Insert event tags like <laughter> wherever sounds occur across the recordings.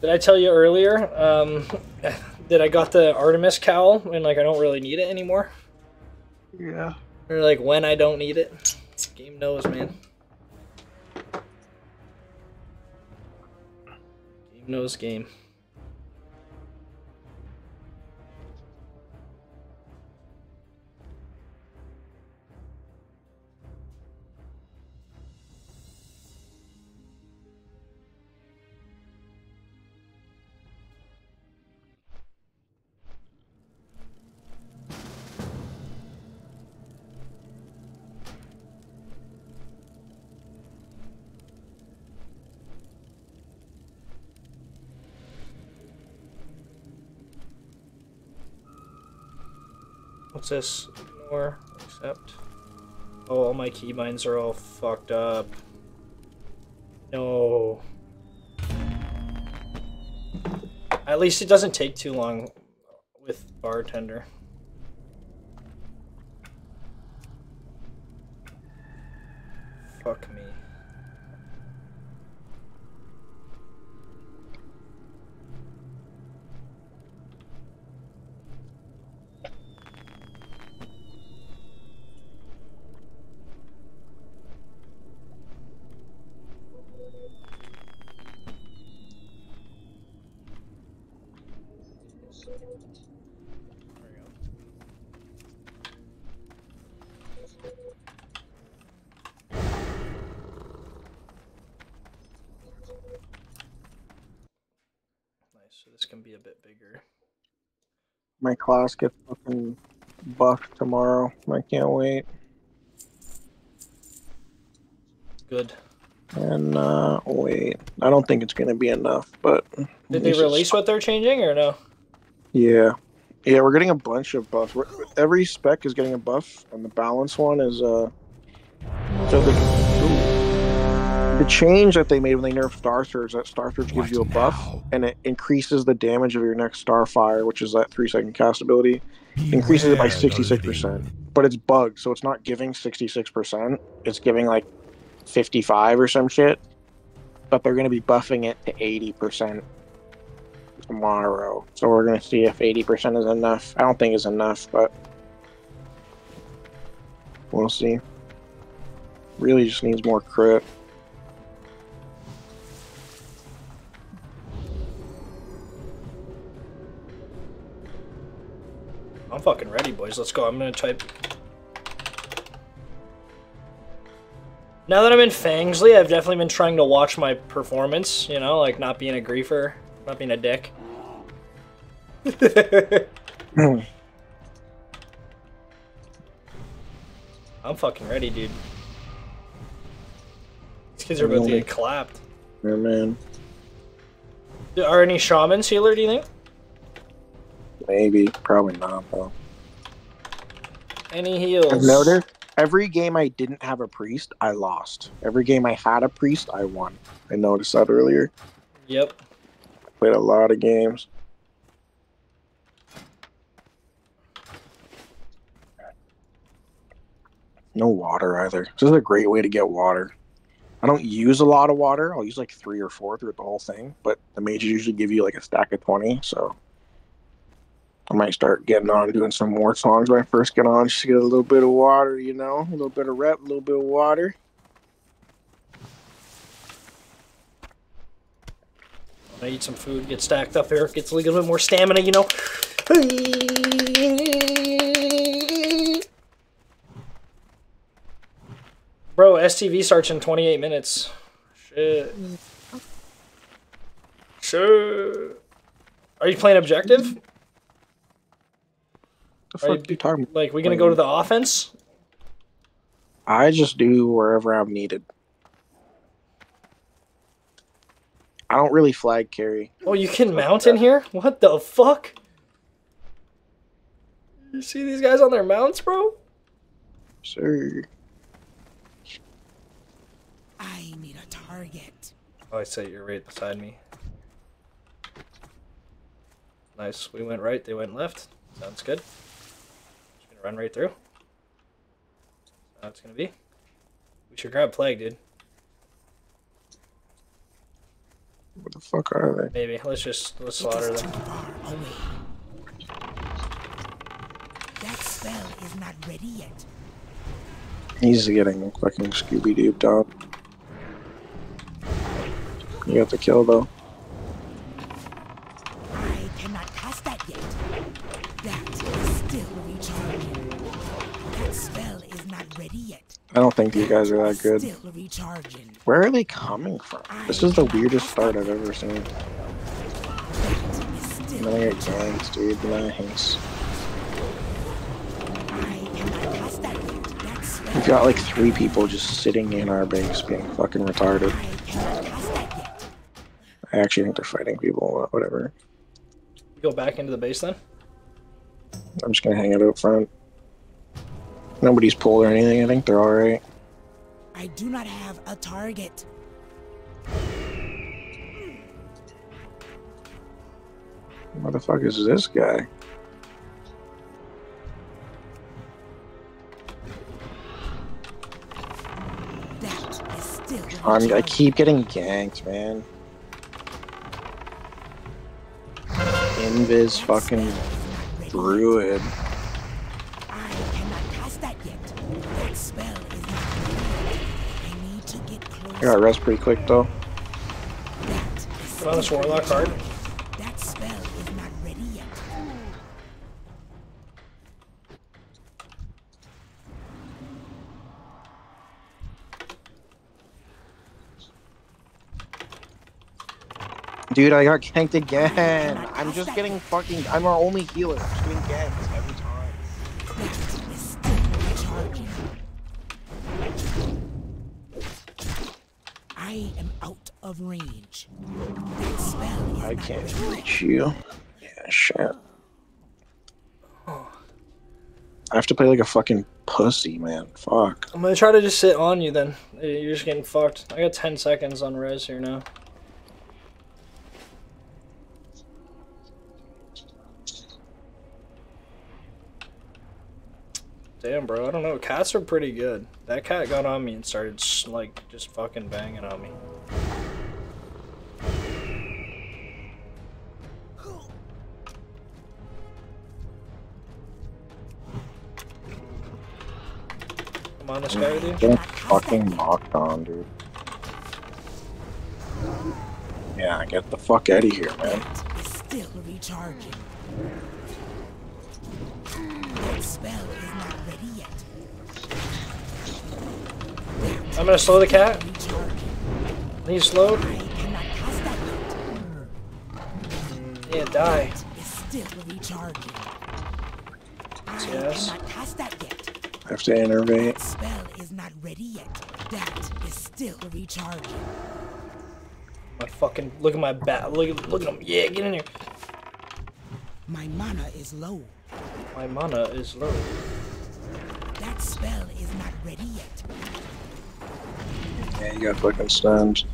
Did I tell you earlier um, that I got the Artemis cowl and like I don't really need it anymore? Yeah. Or like when I don't need it? Game knows, man. Game knows game. This? Ignore, accept. Oh, all my keybinds are all fucked up. No. At least it doesn't take too long with bartender. My class gets fucking buffed tomorrow. I can't wait. Good. And uh wait. I don't think it's gonna be enough, but Did they it's release what they're changing or no? Yeah. Yeah, we're getting a bunch of buffs. We're, every spec is getting a buff, and the balance one is uh so the change that they made when they nerfed Starsurge, that Starsurge gives you a buff and it increases the damage of your next Starfire, which is that three second cast ability. increases it by 66%. But it's bugged, so it's not giving 66%. It's giving like 55 or some shit. But they're going to be buffing it to 80% tomorrow. So we're going to see if 80% is enough. I don't think it's enough, but we'll see. Really just needs more crit. I'm fucking ready, boys. Let's go. I'm gonna type. Now that I'm in Fangsley, I've definitely been trying to watch my performance, you know, like not being a griefer, not being a dick. <laughs> I'm fucking ready, dude. These kids are about to get clapped. Yeah, man. Are any shamans healer, do you think? Maybe. Probably not, though. Any heals? I've noticed every game I didn't have a priest, I lost. Every game I had a priest, I won. I noticed that earlier. Yep. Played a lot of games. No water either. This is a great way to get water. I don't use a lot of water. I'll use like three or four throughout the whole thing, but the mages usually give you like a stack of 20, so I might start getting on doing some more songs when I first get on, just get a little bit of water, you know, a little bit of rep, a little bit of water. I eat some food, get stacked up here, gets a little bit more stamina, you know. Bro, STV starts in 28 minutes. Shit. Mm. Shit. Are you playing objective? The fuck Are are you- you talking about? Like, we gonna go to the offense? I just do wherever I'm needed. I don't really flag carry. Oh, you can mount in here? What the fuck? You see these guys on their mounts, bro? Sir. I need a target. Oh, I say you're right beside me. Nice. We went right, they went left. Sounds good. Just gonna run right through. That's gonna be. We should grab plague, dude. What the fuck are they? Maybe. Let's just let's slaughter them. That spell is not ready yet. He's getting fucking Scooby Doo down. You got the kill though. Ready yet. I don't think these guys are that good. Where are they coming from? This is the weirdest start I've ever seen. That is still Then I get recharging. ganked, dude. Nice. I cannot cast that yet. We've got like three people just sitting in our base being fucking retarded. I cannot cast that yet. I actually think they're fighting people, whatever. Go back into the base then. I'm just gonna hang it out front. Nobody's pulled or anything. I think they're alright. I do not have a target. What the fuck is this guy? That is still I'm, I keep getting ganked, man. Invis fucking druid. I closer. got rest pretty quick though. That is Put on this warlock card. That spell is not ready yet. Dude, I got ganked again. I'm just getting fucking. I'm our only healer. I'm just getting ganked every I am out of range. Spell I can't reach you. Yeah, shit. I have to play like a fucking pussy, man. Fuck. I'm gonna try to just sit on you then. You're just getting fucked. I got 10 seconds on res here now. Damn, bro. I don't know. Cats are pretty good. That cat got on me and started like just fucking banging on me. Come on, this guy with you. Getting fucking knocked on, dude. Yeah, get the fuck out of here, man. That is still recharging. That spell is not ready yet. I'm gonna slow the cat. Recharging. He's slowed. I cannot cast that yet. Yeah, die. Is still recharging. I Yes. cast that yet. I have to innervate. That spell is not ready yet. That is still recharging. My fucking look at my bat. Look at look at him. Yeah, get in here. My mana is low. My mana is low. That spell is not ready yet. Yeah, you got fucking stunned.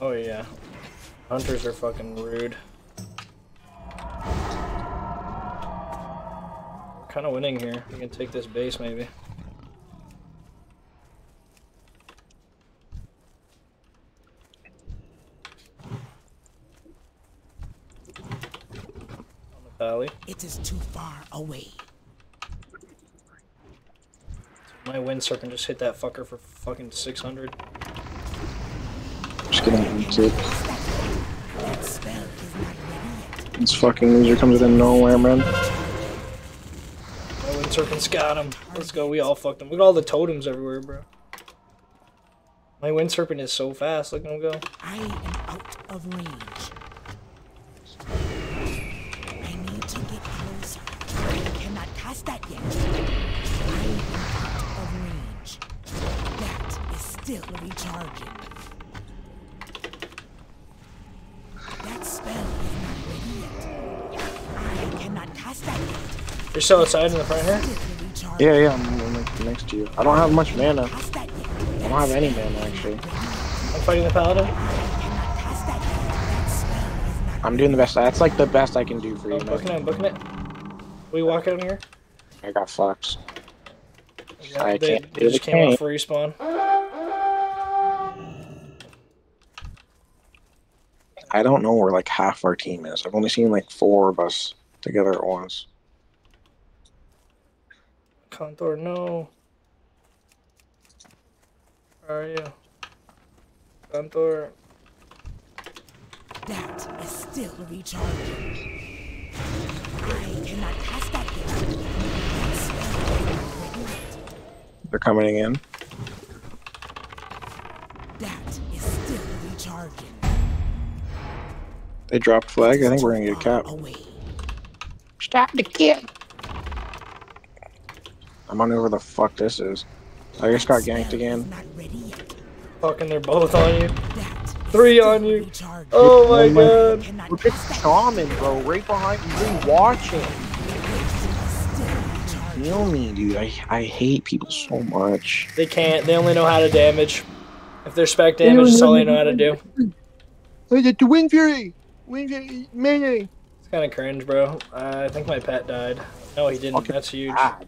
Oh yeah. Hunters are fucking rude. We're kind of winning here. We can take this base maybe. On. It is too far away. My wind serpent just hit that fucker for fucking 600. Just getting booted. That spell is not ready yet. This fucking loser comes out of nowhere, man. My wind serpent's got him. Let's go. We all fucked him. Look at all the totems everywhere, bro. My wind serpent is so fast. Look at him go. I am out of range. Cast that yet. Out of range. That is still recharging. That spell is not ready yet. I cannot cast that yet. You're still outside in the front here? Yeah, yeah, I'm, like next to you. I don't have much mana. Cast that yet. I don't have any mana, actually. I'm fighting the paladin. cannot cast that yet. That spell is not I'm doing the best. That's like the best I can do for you, I'm booking it. I'm booking it. We walk out of here. I got fucked. Yeah, I they, can't they just came off respawn. I don't know where like half our team is. I've only seen like four of us together at once. Contour, no. Where are you? Contour. That is still recharging. I cannot cast that. They're coming in. That is still recharging. They dropped flag. I think we're gonna get a cap. Stop the kid. I'm wondering where the fuck this is. I just got ganked again. Not ready yet. Fucking, they're both on you. Three on you. Oh my god. Cannot Look at cast Shaman, bro, right behind you. Been watching. Yet. Still. Kill me, dude. I I hate people so much. They can't. They only know how to damage. If they're spec damage, that's all they know how to do. Hey, the Windfury, Wind Fury, melee. It's kind of cringe, bro. Uh, I think my pet died. No, he didn't. Fucking That's huge. bad.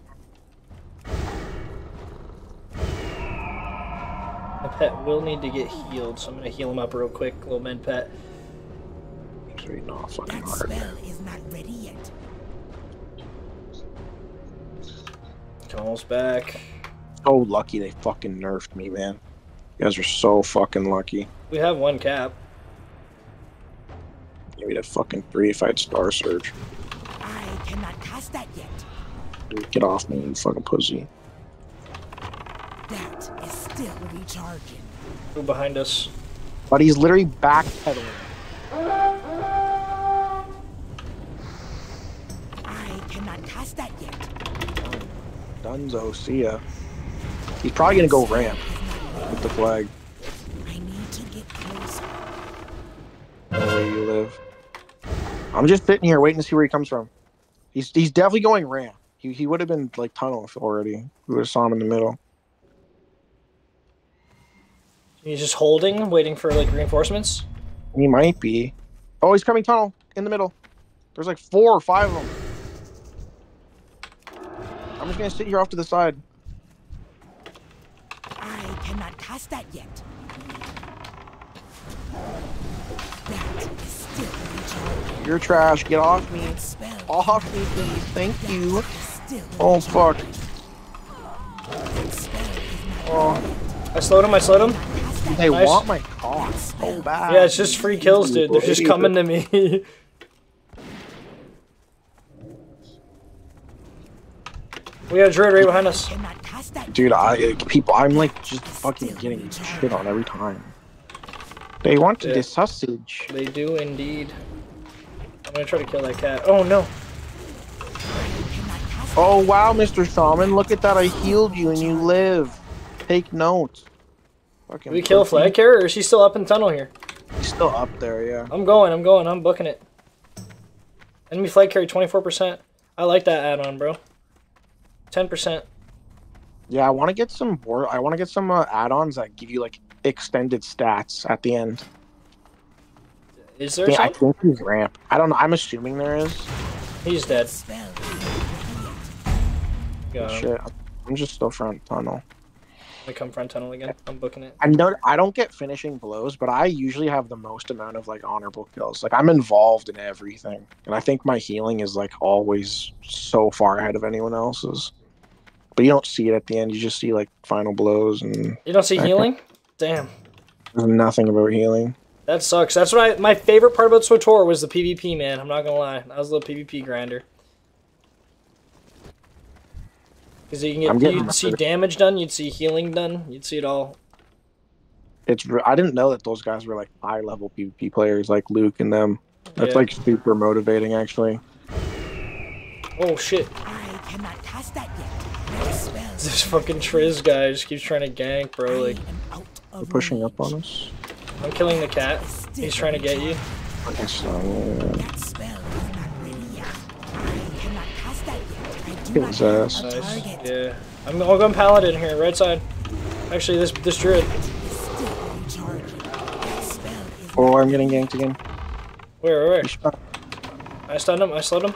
My pet will need to get healed, so I'm gonna heal him up real quick, little men pet. Sweet, no, fucking That hard. spell is not ready yet. Almost back. So lucky they fucking nerfed me, man. You guys are so fucking lucky. We have one cap. Give me the fucking three if I had Starsurge. I cannot cast that yet. Dude, Get off me, you fucking pussy. That is still recharging. Who behind us? But he's literally backpedaling. Dunzo, see ya. He's probably gonna go ramp with the flag. I need to get closer. where you live. I'm just sitting here waiting to see where he comes from. He's he's definitely going ramp. He he would have been like tunnel already. We would have saw him in the middle. He's just holding, waiting for like reinforcements. He might be. Oh, he's coming tunnel in the middle. There's like four or five of them. I'm just gonna sit here off to the side. I cannot cast that yet. That is still recharging. You're trash. Get off me. Off me, please. Thank you. is still Oh fuck. That spell is not Oh, I slowed him. I slowed him. they Nice. want my cock so bad. Yeah, it's just free kills, dude. They're just coming to me. <laughs> we got a druid right behind us. cannot cast that Dude, I people, I'm like just fucking getting shit on every time. They want to Yeah. desausage. They do indeed. I'm gonna try to kill that cat. Oh no. Oh wow, Mr. Shaman, look at that! I healed you and you live. Take note. Fucking we kill flag carrier or is she still up in tunnel here? He's still up there, yeah. I'm going, I'm going, I'm booking it. Enemy flag carry 24%. I like that add-on, bro. 10%. Yeah, I want to get some more. I want to get some uh, add-ons that give you like extended stats at the end. Is there Yeah, I think he's ramp. I don't know. I'm assuming there is. He's dead. spell. Got him. Shit, I'm just still front tunnel. I come front tunnel again. I'm booking it. I know I don't get finishing blows, but I usually have the most amount of like honorable kills. Like I'm involved in everything, and I think my healing is like always so far ahead of anyone else's. But you don't see it at the end. You just see like final blows, and You don't see Okay. healing? Damn. there's nothing about healing. That sucks. That's what I. My favorite part about SWTOR was the PvP, man. I'm not gonna lie. I was a little PvP grinder. Because you can get, you'd see damage done, you'd see healing done, you'd see it all. It's I didn't know that those guys were like high level PvP players, like Luke and them. That's Yeah. like super motivating, actually. Oh shit! I cannot cast that yet. That <laughs> spell. This fucking Triz guy just keeps trying to gank, bro. Like, I am out They're pushing up on us. I'm killing the cat. He's trying to get you. Okay, so uh, That spell is not ready yet. I cannot cast that yet. I do Kill not his have ass. a Nice. target. Yeah. I'm, I'll go paladin here, right side. Actually, this this druid. Is still recharging. That spell is oh, I'm getting ganked again. Where, where, where? I stunned him. I slowed him.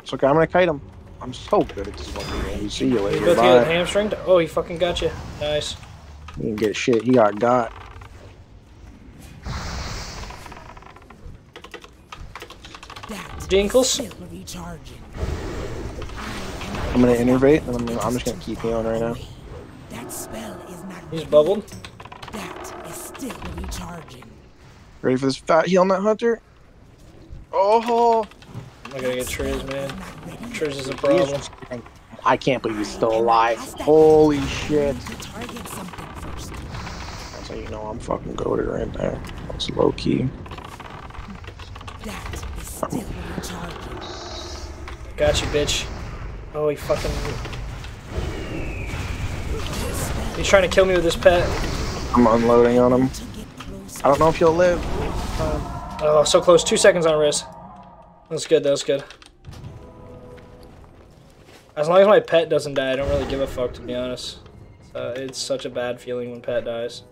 It's okay. I'm gonna kite him. I'm so good at this fucking game. See you We later. both get Bye. hamstringed. Oh, he fucking got you. Nice. He didn't get shit. He got got. Dinkles. I'm gonna innervate, and I'm, I'm just gonna keep healing right now. That spell is not He's ready. bubbled. That is still recharging. Ready for this fat heal, Nut Hunter? Oh, I'm not gonna get Triz, man. Not. Triz is a problem. I can't believe he's still alive. Holy shit! Target something first. That's how you know I'm fucking goaded right there. That's low key. That is still recharging. Got you, bitch. Oh, he fucking. He's trying to kill me with his pet. I'm unloading on him. To get closer. I don't know if he'll live. Uh, oh, so close. Two seconds on Riz. That's good. That was good. As long as my pet doesn't die, I don't really give a fuck, to be honest. Uh, it's such a bad feeling when pet dies.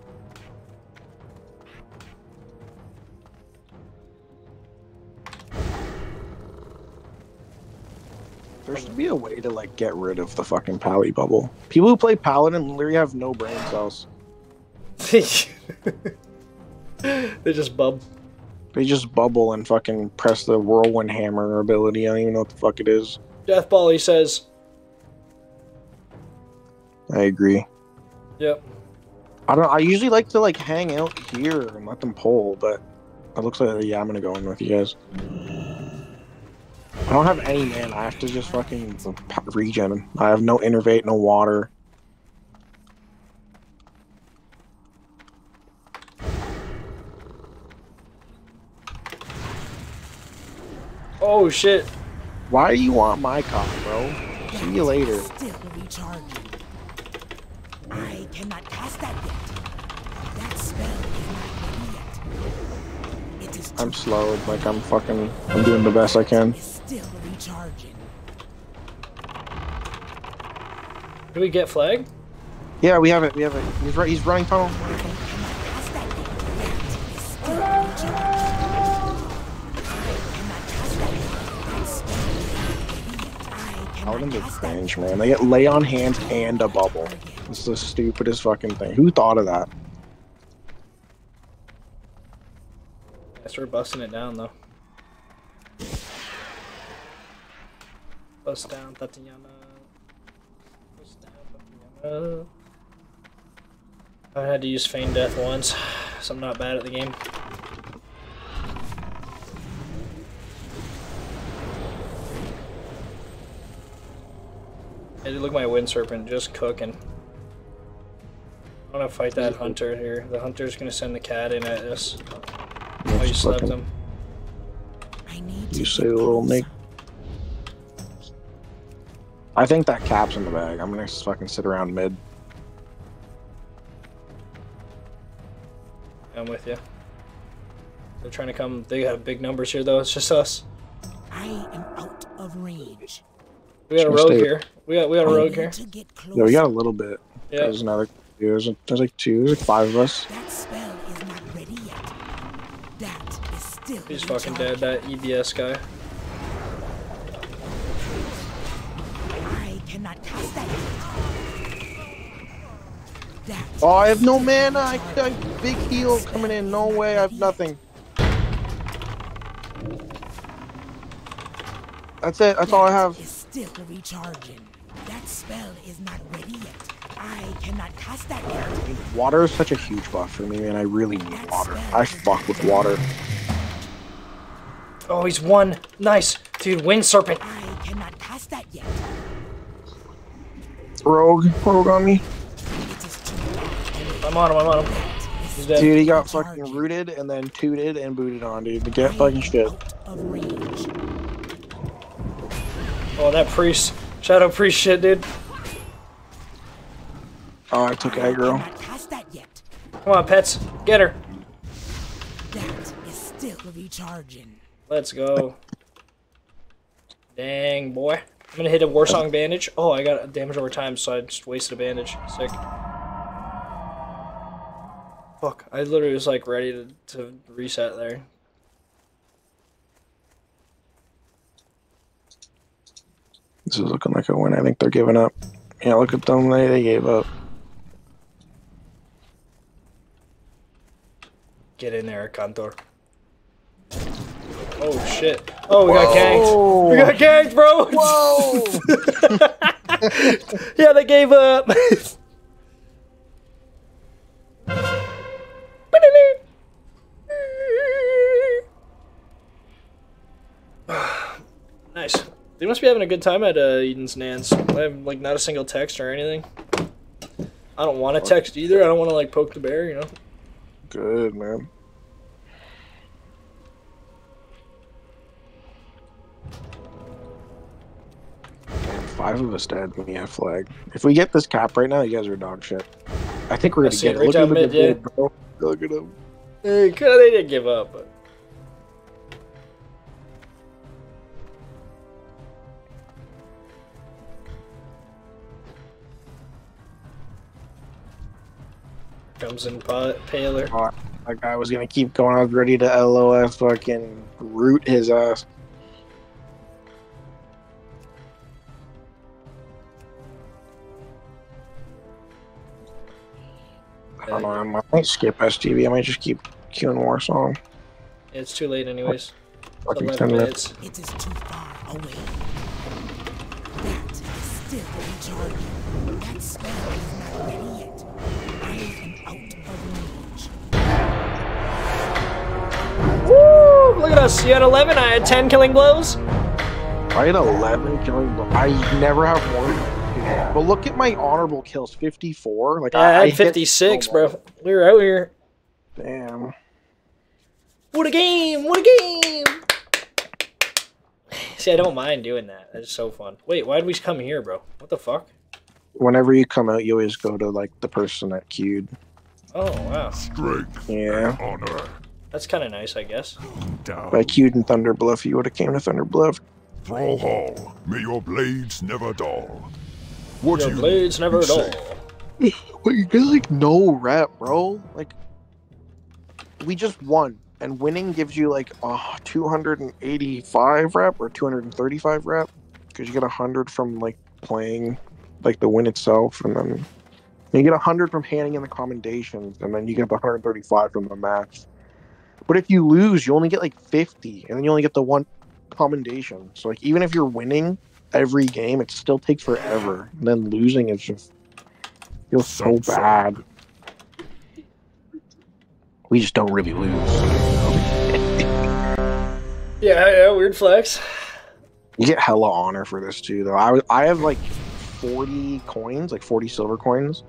There should be a way to like get rid of the fucking pally bubble. People who play paladin literally have no brain cells. <laughs> they just bub. They just bubble and fucking press the whirlwind hammer ability. I don't even know what the fuck it is. Death Ball, he says. I agree. Yep. I don't. I usually like to like hang out here and let them pull, but it looks like yeah, I'm gonna go in with you guys. I don't have any man. I have to just fucking regen. I have no innervate, no water. Oh shit. Why do you want my cock, bro? See you later. Still recharging. I cannot cast that yet. That spell is not ready yet. It is I'm slowed. Like I'm fucking. I'm doing the best I can. still recharging. Do we get flag? Yeah, we have it. We have it. He's right. He's running tunnel. I Paladins cannot are cringe, man. They get lay on hands and a bubble. It's the stupidest fucking thing. Who thought of that? I started busting it down though. Bust down, Tatiana. Bust down, Tatiana. I had to use Feign Death once, so I'm not bad at the game. Hey, look at my Wind Serpent just cooking. I want to fight that hunter here. The hunter's gonna send the cat in at us. Oh, you Just slept him. I need You get say little closer. Nick. I think that cap's in the bag. I'm gonna fucking sit around mid. I'm with you. They're trying to come. They have big numbers here, though. It's just us. I am out of range. We got a Just rogue here. We got we got a I rogue here. Yeah, we got a little bit. Yeah. There's another. There's, there's like two. There's like five of us. That spell is not ready yet. That is still He's fucking dead. That EBS guy. I cannot cast that. That Oh, I have no is mana. I, recharging. I big heal coming in. No way. I have nothing. That's it. That's all I have. That is still recharging. That spell is not ready yet. I cannot cast that yet. Water is such a huge buff for me, man. I really need water. I fuck with water. Oh, he's one. Nice, dude. Wind serpent. I cannot cast that yet. Rogue, rogue on me. It is too late. I'm on him. I'm on him. He's dead. Dude, he got fucking rooted and then tooted and booted on, dude. To get fucking shit. Out of range. Oh, that priest. Shadow priest shit, dude. Oh, I took I aggro. cannot cast that yet. Come on, pets. Get her. That is still recharging. Let's go. Dang, boy. I'm gonna hit a Warsong bandage. Oh, I got damage over time, so I just wasted a bandage. Sick. Fuck. I literally was like ready to, to reset there. This is looking like a win. I think they're giving up. Yeah, look at them. They, they gave up. Get in there, Cantor. Oh shit. Oh, we got ganked. We got ganked, bro. Whoa! <laughs> yeah, they gave up. <laughs> They must be having a good time at uh, Eden's Nans. I have like not a single text or anything. I don't want to text either. I don't want to like poke the bear, you know. Good man. Five of us dead when have flag. If we get this cap right now, you guys are dog shit. I think we're gonna get it. Look at mid, the yeah. mid, bro. Look at him. They, could- they did give up, but comes in pa- Paler. Oh, that guy was gonna keep going. I was ready to LOS fucking root his ass. I don't know. I might skip STV. I might just keep queuing Warsong. It's too late, anyways. It's Fucking 11 10 minutes. minutes. It is too far away. That is still recharging. That spell Look at us. You had 11. I had 10 killing blows. I had 11 killing. blo- I never have one. But look at my honorable kills 54. Like I I, I had 56, so bro. We were out here. Damn. What a game! What a game! See, I don't mind doing that. It's so fun. Wait, why did we come here, bro? What the fuck? Whenever you come out, you always go to like the person that queued. Oh, wow. Strength Yeah. and honor. That's kind of nice, I guess. Down. If I queued in Thunder Bluff, you would have came to Thunder Bluff. Thrall Hall. May your blades never dull. What Your you blades never you dull. <laughs> say? Well, you get like no rep, bro. Like, we just won, and winning gives you like uh, 285 rep or 235 rep because you get 100 from like playing like the win itself, and then you get 100 from handing in the commendations, and then you get the 135 from the match. But if you lose, you only get like 50, and then you only get the one commendation. So like even if you're winning every game, it still takes forever. And then losing is just feels so So bad. We just don't really lose. <laughs> Yeah, yeah, weird flex. You get hella honor for this too, though. I was- I have like 40 coins, like 40 silver coins.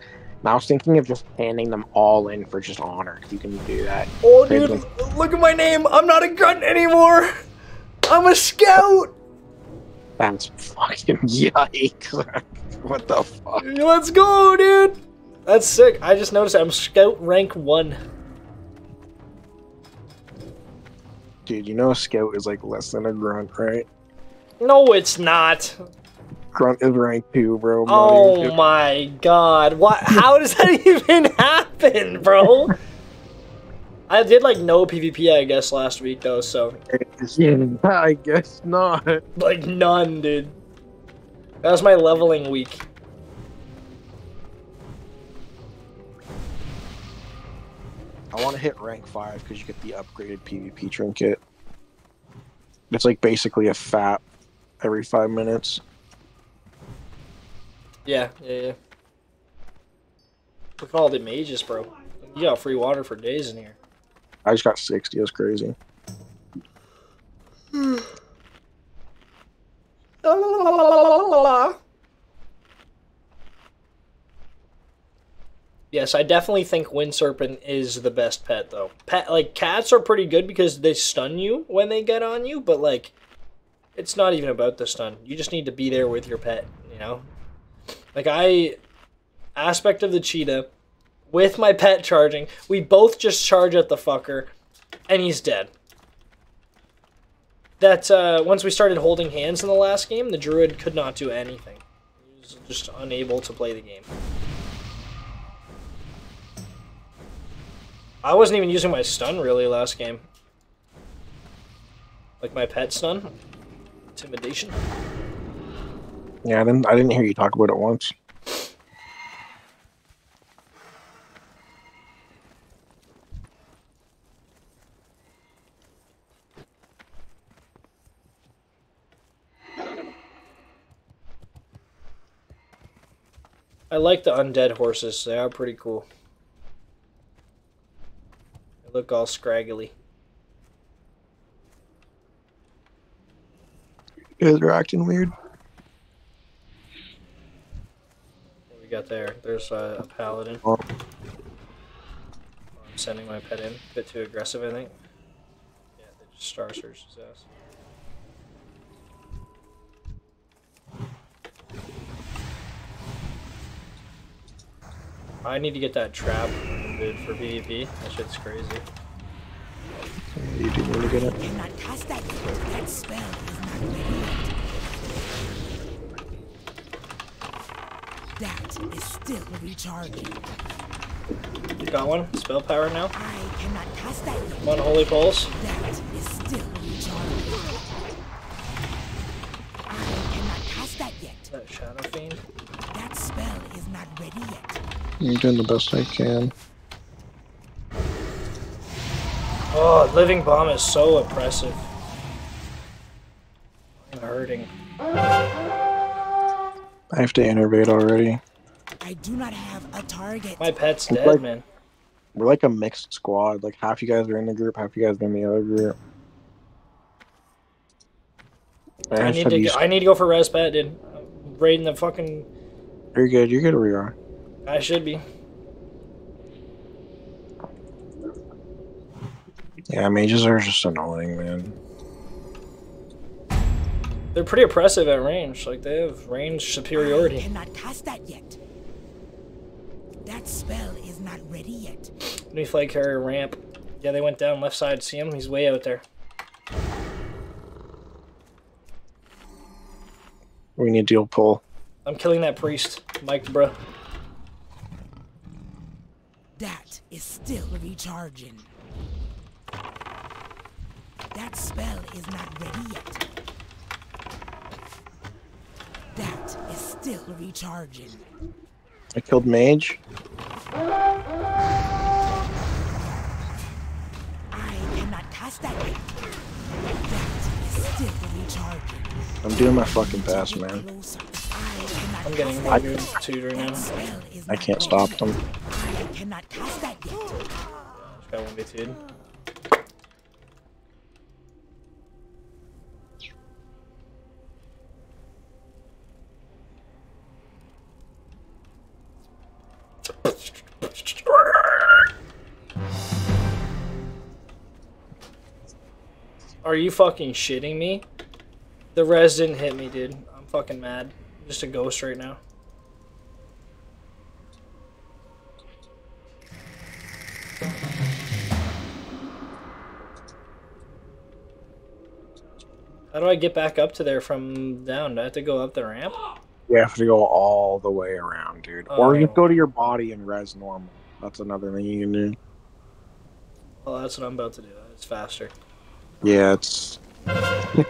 I was thinking of just handing them all in for just honor. You can do that. Oh, dude, look at my name. I'm not a grunt anymore. I'm a scout. That's fucking <laughs> yikes. <laughs> what the fuck? Let's go, dude. That's sick. I just noticed I'm scout rank one. Dude, you know a scout is like less than a grunt, right? No, it's not. Grunt is rank two, bro. I'm not even Oh kidding. my god. What how does that <laughs> even happen, bro? I did like no PvP I guess last week though, so <laughs> I guess not. like none, dude. That was my leveling week. I want to hit rank five because you get the upgraded PvP trinket. It's like basically a fat every five minutes. Yeah, yeah, yeah. Look at all the mages, bro. You got free water for days in here. I just got 60. That's crazy. Yes, I definitely think Wind Serpent is the best pet though. Pet like cats are pretty good because they stun you when they get on you, but like it's not even about the stun. You just need to be there with your pet, you know? Like I aspect of the cheetah with my pet charging, we both just charge at the fucker and he's dead. That uh once we started holding hands in the last game, the druid could not do anything. He was just unable to play the game. I wasn't even using my stun really last game. Like my pet stun. Intimidation. Yeah, I didn't. I didn't hear you talk about it once. I like the undead horses. They are pretty cool. They look all scraggly. You guys are acting weird. We got there? There's a, a paladin. Oh. I'm sending my pet in. A bit too aggressive, I think. Yeah, they just star searched his ass. I need to get that trap dude for PvP. That shit's crazy. You do need to get it. Cannot cast that. That spell is not ready yet. That is still recharging. You got one? Spell power now? I cannot cast that yet. Come on, Holy Pulse. That is still recharging. I cannot cast that yet. That Shadowfiend. That spell is not ready yet. I'm doing the best I can. Oh, Living Bomb is so oppressive. I'm hurting. I have to innervate already. I do not have a target. My pet's dead, like- man. We're like a mixed squad. Like half you guys are in the group, half you guys are in the other group. I just need to. Go, I need to go for res pet, dude. I'm raiding the fucking. You're good. You're good where you are. I should be. Yeah, mages are just annoying, man. They're pretty oppressive at range. Like they have range I superiority. cannot cast that yet. That spell is not ready yet. New flag carrier ramp. Yeah, they went down left side. See him? He's way out there. We need deal pull. I'm killing that priest, Mike, bro. That is still recharging. That spell is not ready yet. That is still recharging. I killed mage. I cannot cast that yet. That is still recharging. I'm doing my fucking best, man. I cannot I'm getting cast one that good two right now. That spell is I can't stop them. I cannot cast that yet. Got one v Are you fucking shitting me? The res didn't hit me, dude. I'm fucking mad. I'm just a ghost right now. How do I get back up to there from down? Do I have to go up the ramp? You have to go all the way around, dude. Or you Oh. go to your body and res normal. That's another thing you can do. Well, that's what I'm about to do. It's faster. Yeah, it's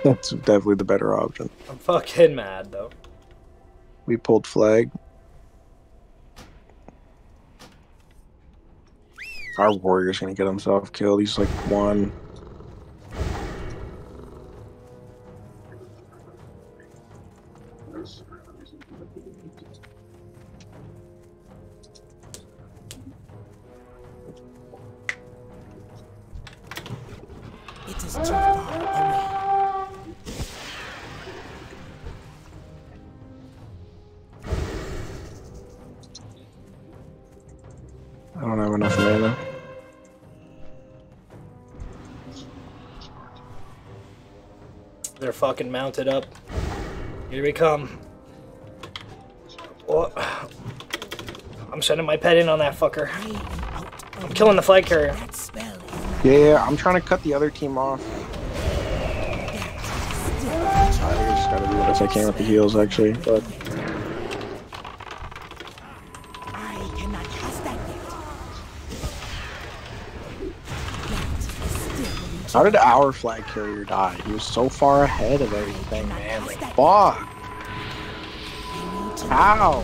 it's definitely the better option. I'm fucking mad though. We pulled flag. Our warrior's gonna get himself killed. He's like one. They're fucking mounted up. Here we come. Oh, I'm sending my pet in on that fucker. I'm killing the flag carrier. Yeah, I'm trying to cut the other team off. I just gotta do what I can with the heals, actually. But how did our flag carrier die? He was so far ahead of everything, man. Like, fuck. How?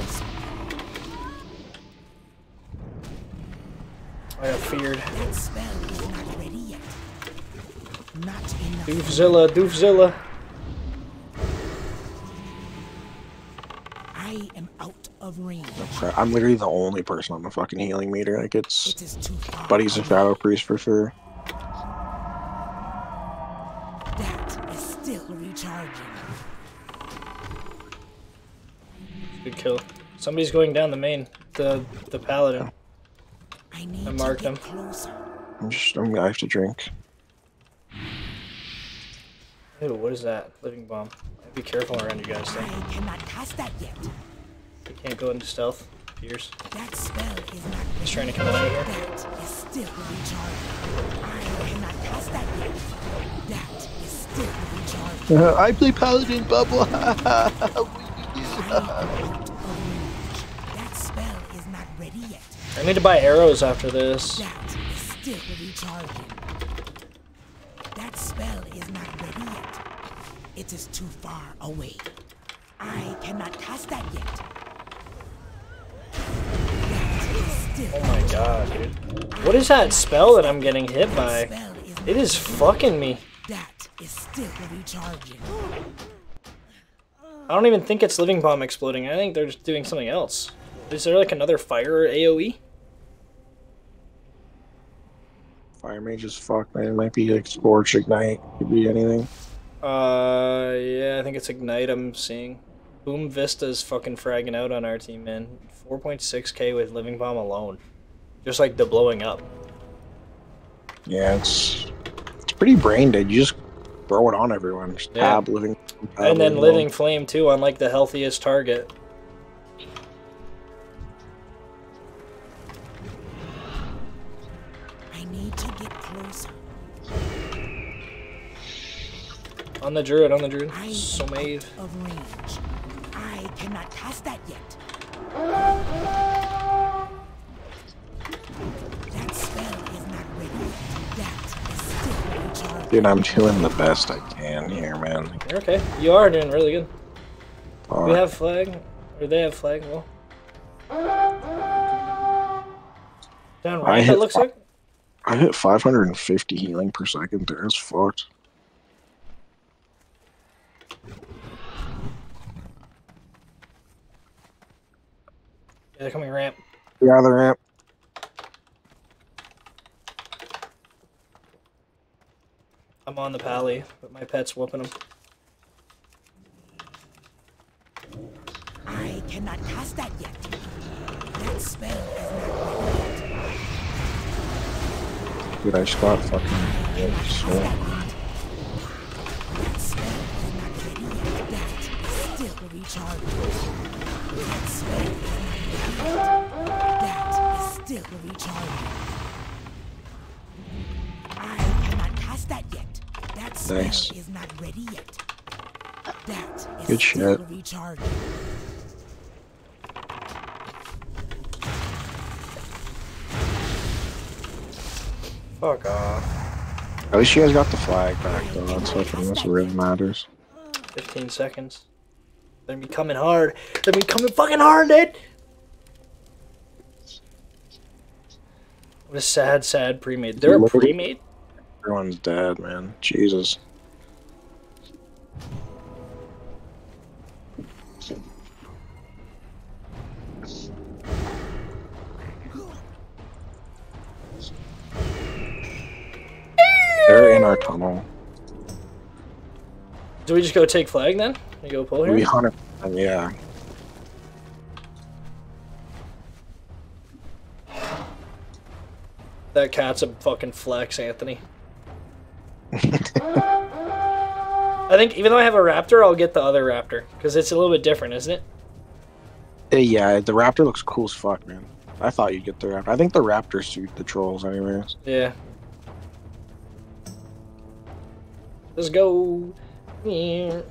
I got feared. That spell is not ready yet. Not enough. Doofzilla, Doofzilla. I am out of range. I'm literally the only person on the fucking healing meter. Like it's, It is too far. Buddy's a away. shadow priest for sure. Kill. Somebody's going down the main. The the paladin. I need I marked him. I'm just, I'm, I have to drink. Ew, what is that? Living bomb. Be careful around you guys. Then. I cannot cast that yet. You can't go into stealth. Pierce. That spell is not He's trying to come out of here. That is still recharging. I cannot cast that yet. That is still recharging. <laughs> I play paladin bubble. <laughs> I am out of range. That spell is not ready yet. I need to buy arrows after this. That still recharging. That spell is not ready yet. It is too far away. I cannot cast that yet. That Oh my god, dude. What is that spell that I'm getting hit by? It is fucking me. that is still recharging. I don't even think it's living bomb exploding. I think they're just doing something else. Is there like another fire? AoE? Fire mage is fuck, man. It might be like scorch, ignite, could be anything. Uh, yeah, I think it's Ignite I'm seeing. Boom Vista's fucking fragging out on our team, man. 4.6k with Living Bomb alone. Just like the blowing up. Yeah, it's it's pretty brain dead. You just throw it on everyone. Just Yeah. tab living. tab and then bomb. Living Flame too on like the healthiest target. On the Druid, on the Druid. I So made. of range. I cannot cast that yet. That spell is not ready. That is still recharging. Dude, I'm doing the best I can here, man. You're okay. You are doing really good. Fuck. We have flag. Or they have flag, well. Down I right, hit that looks like. I hit 550 healing per second there. It's fucked. They're coming ramp. The ramp. I'm on the pally, but my pet's whooping them. I cannot cast that yet. That spell is not yet. Dude, I just got fucking. Cannot that spell is not yet. That is still recharging. That spell is not ready yet. That is still recharging. I cannot cast that yet. That spell Nice. is not ready yet. That is Good still shit. recharging. Fuck off. At least you guys got the flag back, though. That's fucking. That's what really matters. 15 seconds. They're be coming hard. They're be coming fucking hard, dude. What a sad, sad pre-made. They're a pre-made? Everyone's dead, man. Jesus. They're in our tunnel. Do we just go take flag then? We go pull here? We here? hundred. Yeah. That cat's a fucking flex, Anthony. <laughs> I think even though I have a raptor, I'll get the other raptor because it's a little bit different, isn't it? Yeah, the raptor looks cool as fuck, man. I thought you'd get the raptor. I think the raptors suit the trolls, anyways. Yeah. Let's go. Yeah.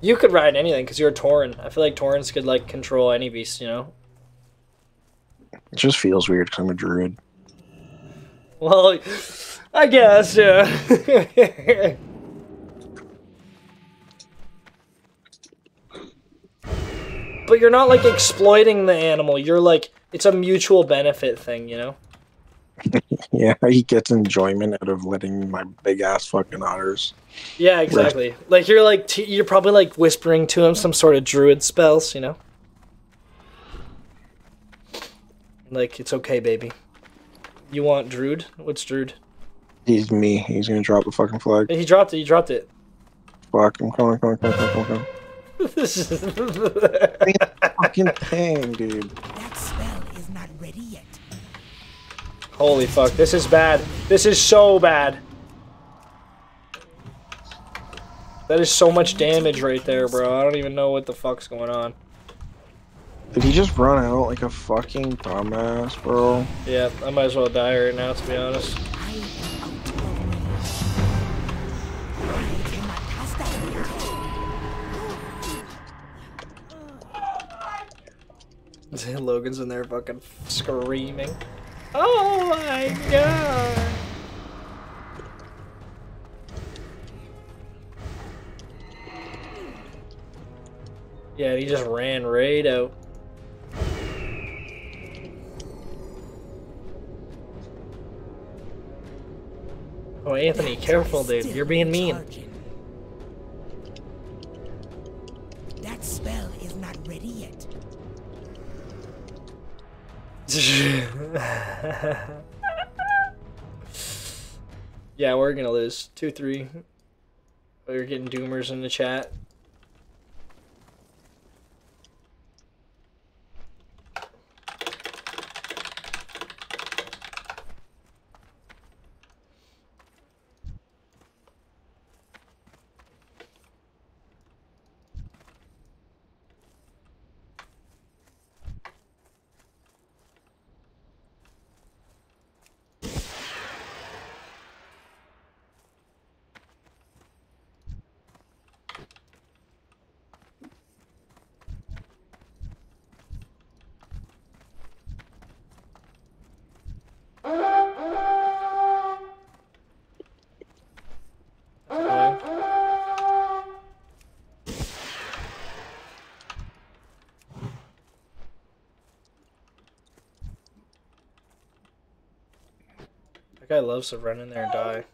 You could ride anything because you're a Tauren. I feel like Taurens could like control any beast, you know. It just feels weird because I'm a druid. Well, I guess yeah. but you're not like exploiting the animal. You're like it's a mutual benefit thing, you know. <laughs> Yeah, he gets enjoyment out of letting my big ass fucking otters. Yeah, exactly. Like you're like t- you're probably like whispering to him some sort of druid spells, you know. Like it's okay, baby. You want Druid? What's Druid? He's me. He's gonna drop a fucking flag. He dropped it. He dropped it. Fuck. I'm coming. Coming. Coming. Coming. Coming. this <laughs> is Fucking thing, dude. That spell is not ready yet. Holy fuck, this is bad. This is so bad. That is so much damage right there, bro. I don't even know what the fuck's going on. Did he just run out like a fucking dumbass, bro? Yeah, I might as well die right now, to be honest. <laughs> Logan's in there fucking screaming. Oh my god! Yeah, he just ran right out. Oh, Anthony, careful, dude. You're being mean. That spell is not ready yet. <laughs> yeah, we're gonna lose. 2 3. We're getting doomers in the chat. Fine. That guy loves to run in there and die.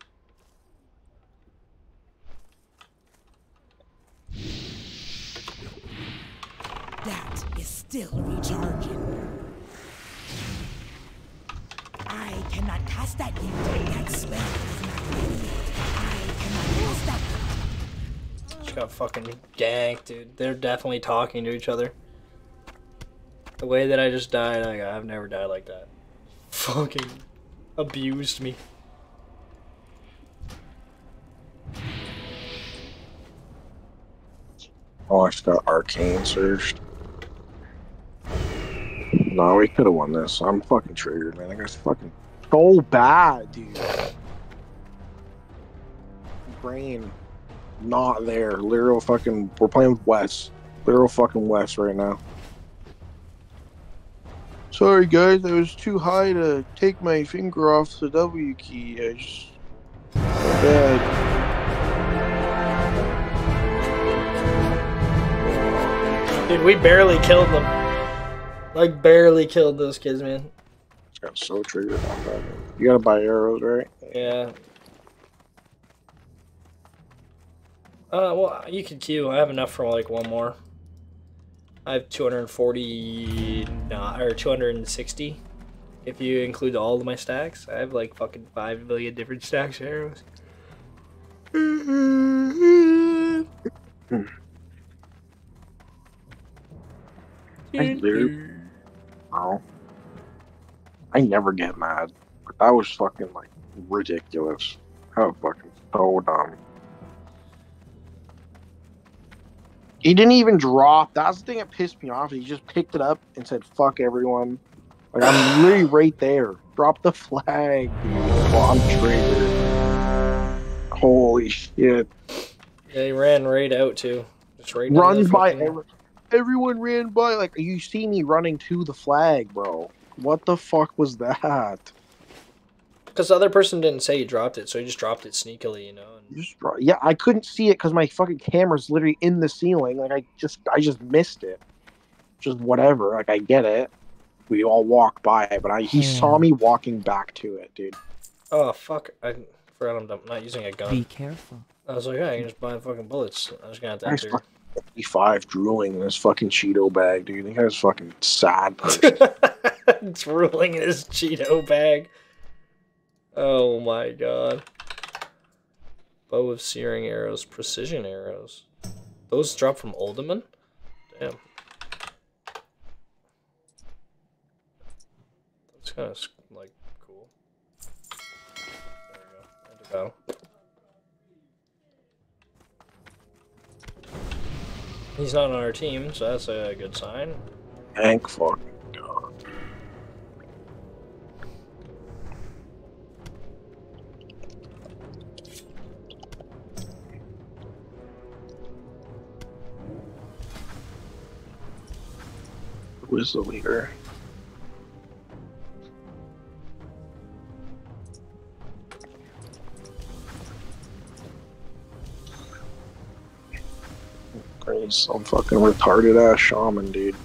That is still recharging. I cannot cast that yet. That spell is not ready. I cannot cast that. Just got fucking ganked, dude. They're definitely talking to each other. The way that I just died, like, I've never died like that. <laughs> Fucking abused me. Oh, I just got arcane surged. No, we could have won this. I'm fucking triggered, man. I guy's fucking so bad, dude. Brain not there. Literal fucking. We're playing with Wes. Literal fucking West right now. Sorry, guys. I was too high to take my finger off the W key. I just. Bad. Dude, we barely killed them. Like, barely killed those kids, man. Just got so triggered on that. You gotta buy arrows, right? Yeah. Uh, well, you can queue. I have enough for like one more. I have 240, nah, or 260. If you include all of my stacks, I have like fucking 5 million different <laughs> stacks of arrows. I. I never get mad. But that was fucking like ridiculous. How fucking so dumb. He didn't even drop. That's the thing that pissed me off. He just picked it up and said, fuck everyone. Like, I'm literally right there. Drop the flag, dude. Well, I'm triggered. Holy shit. Yeah, he ran right out too. Just right. Runs by. Every, everyone ran by. Like, you see me running to the flag, bro. What the fuck was that? Because the other person didn't say he dropped it, so he just dropped it sneakily, you know. And You just yeah, I couldn't see it because my fucking camera's literally in the ceiling. Like I just, I just missed it. Just whatever. Like I get it. We all walk by, but I he saw hmm. me walking back to it, dude. oh fuck! I forgot I'm not using a gun. Be careful. I was like, yeah, I can just buy fucking bullets. I was gonna have to Guy's enter. 55 drooling in his fucking Cheeto bag, dude. The guy's fucking sad person. <laughs> Drooling in his Cheeto bag. Oh my god. Bow of searing arrows, precision arrows. Those drop from Alderman? Damn. That's kind of like cool. There we go. Enter battle. He's not on our team, so that's a good sign. Hank fuck. Is the leader? He's some fucking retarded ass shaman, dude.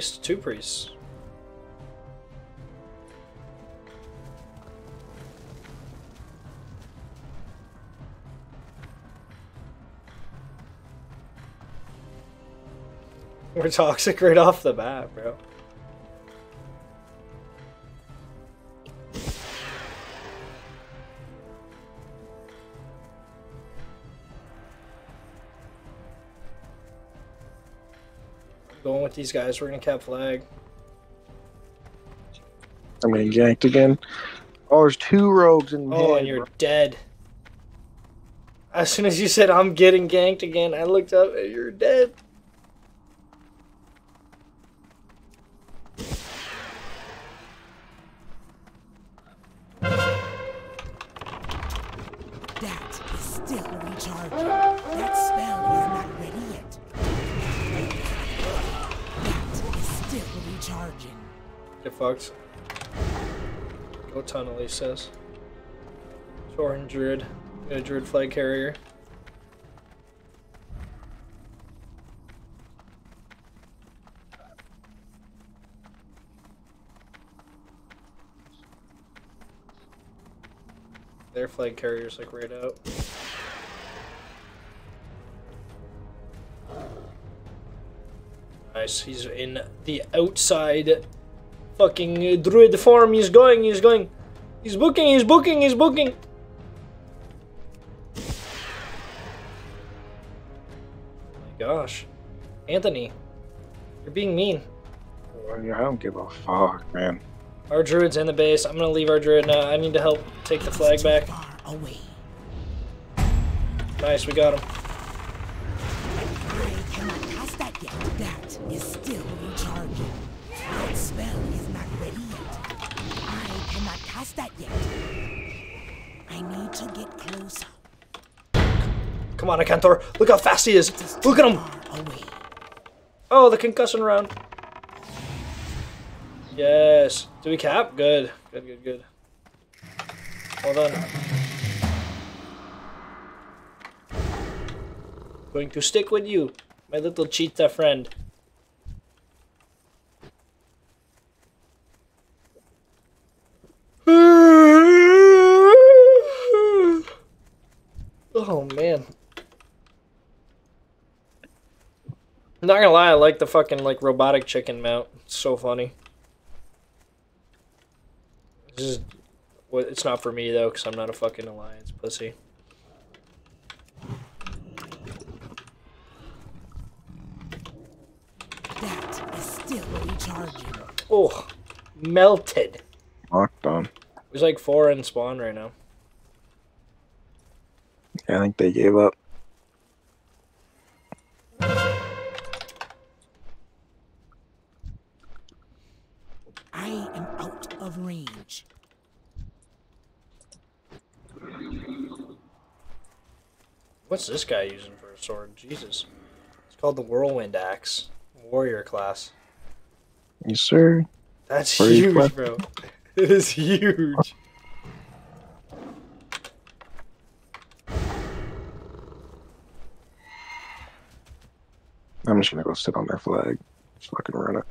Priest, two priests. We're toxic right off the bat, bro. With these guys, we're gonna cap flag. I'm getting ganked again. Oh, there's two rogues in Oh, mid, and you're bro. dead. As soon as you said I'm getting ganked again, I looked up and you're dead. That is still recharging. That spell is not ready yet. Recharging. Get fucked. Go tunnel, he says. Soren Druid. Get a Druid flag carrier. Their flag carrier's like right out. Nice, he's in the outside fucking druid form. He's going, he's going. He's booking, he's booking, he's booking. Oh my gosh. Anthony, you're being mean. I don't give a fuck, man. Our druid's in the base. I'm gonna leave our druid now. I need to help take the flag back. Far away. Nice, we got him. Come on, Akanthor. Look how fast he is. Look at him. Oh, the concussion round. Yes. Do we cap? Good. Good, good, good. Well done. Going to stick with you, my little cheetah friend. <laughs> Oh man. I'm not gonna lie, I like the fucking like robotic chicken mount. It's so funny. This is what it's not for me though, because I'm not a fucking alliance pussy. That is still recharging. Oh, melted. Locked on. There's like four in spawn right now. Yeah, I think they gave up. range. What's this guy using for a sword? Jesus. It's called the Whirlwind Axe. Warrior class. Yes, sir. That's Where huge, bro. <laughs> It is huge. I'm just gonna go sit on their flag. Just fucking run it.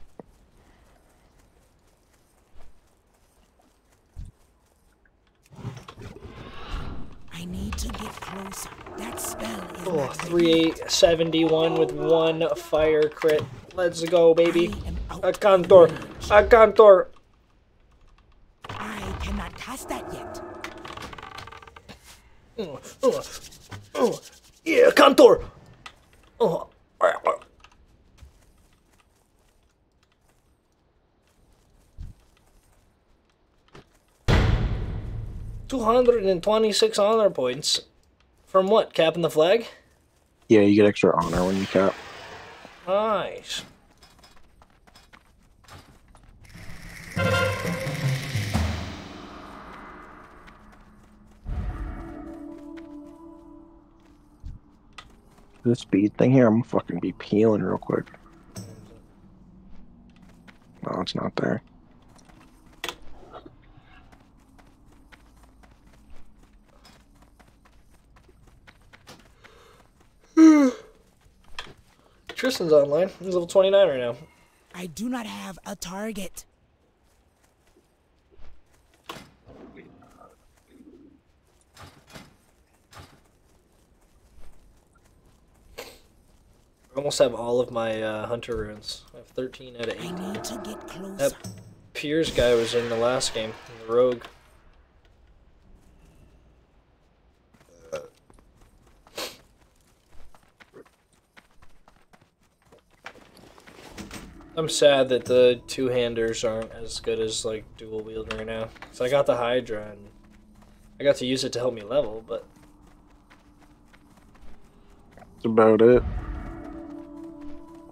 To closer. That spell is Oh, not 3871 with one fire crit. Let's go, baby. I am out A cantor. A cantor. I cannot cast that yet. Oh, oh, oh. Yeah, cantor. Oh. Two hundred and twenty-six honor points. From what? Capping the flag? Yeah, you get extra honor when you cap. Nice. This speed thing here, I'm gonna fucking be peeling real quick. No, it's not there. Tristan's online. He's level 29 right now. I do not have a target. I almost have all of my uh, hunter runes. I have 13 out of I 8. need to get closer. That Piers guy was in the last game, the rogue. I'm sad that the two-handers aren't as good as like dual wield right now. So I got the Hydra and I got to use it to help me level, but That's about it.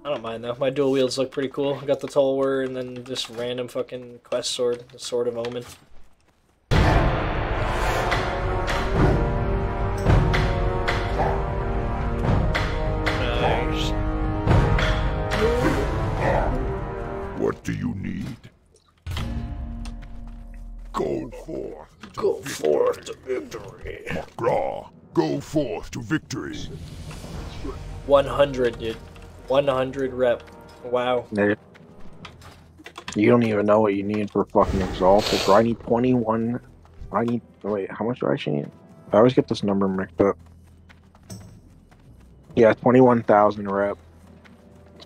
I don't mind though. My dual wields look pretty cool. I got the Tolwer and then this random fucking quest sword, the Sword of Omen. Victory. 100, dude. 100 rep. Wow. They- You don't even know what you need for fucking exalted. Bro, I need 21. I need. Wait, how much do I actually need? I always get this number mixed up. Yeah, 21,000 rep.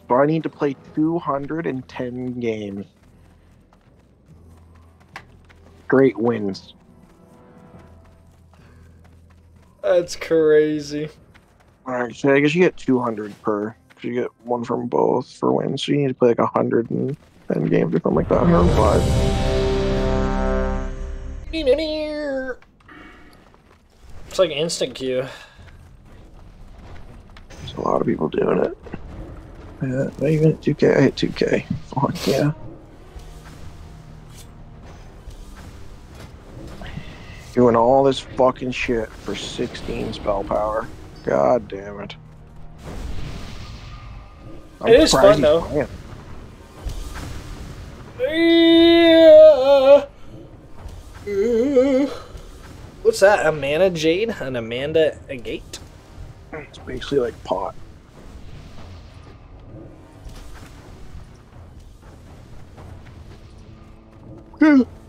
So I need to play 210 games. Great wins. That's crazy. Alright, so I guess you get 200 per. You get one from both for wins. So you need to play like 110 games or something like that. 105. It's like instant queue. There's a lot of people doing it. Yeah, not even at 2K. I hit 2K. Fuck yeah. Doing all this fucking shit for 16 spell power. God damn it. I'm It is fun, though. playing. Yeah. What's that? a Mana Jade and a Mana Agate? It's basically like pot. <laughs>